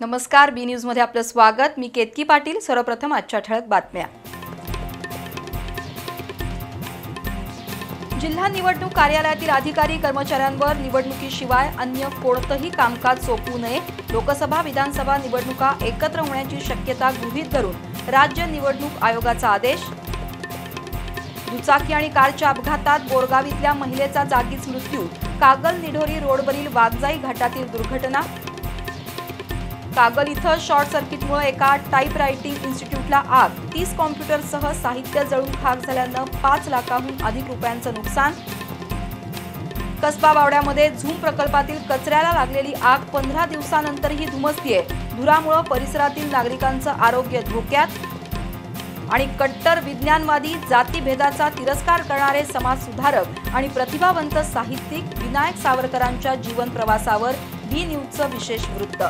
नमस्कार बी न्यूजमध्ये आपलं स्वागत. मी केतकी पाटील. सर्वप्रथम आजच्या ठळक बातम्या. जिल्हा निवडणूक कार्यालयातील अधिकारी कर्मचाऱ्यांवर निवडणुकीशिवाय अन्य कोणतंही कामकाज सोपवू नये. लोकसभा विधानसभा निवडणुका एकत्र होण्याची शक्यता गृहीत धरून राज्य निवडणूक आयोगाचा आदेश. दुचाकी आणि कारच्या अपघातात बोरगाव इथल्या महिलेचा जागीच मृत्यू. कागल निढोरी रोडवरील वाघजाई घाटातील दुर्घटना. कागल इथं शॉर्ट सर्किटमुळे एका टाईप रायटिंग इन्स्टिट्यूटला आग. तीस कॉम्प्युटरसह साहित्य जळून खाक झाल्यानं पाच लाखाहून अधिक रुपयांचं नुकसान. कसबा बावड्यामध्ये झूम प्रकल्पातील कचऱ्याला लागलेली आग पंधरा दिवसानंतरही धुमसतीये. धुरामुळं परिसरातील नागरिकांचं आरोग्य धोक्यात. आणि कट्टर विज्ञानवादी जातीभेदाचा तिरस्कार करणारे समाजसुधारक आणि प्रतिभावंत साहित्यिक विनायक सावरकरांच्या जीवन प्रवासावर बी न्यूजचं विशेष वृत्त.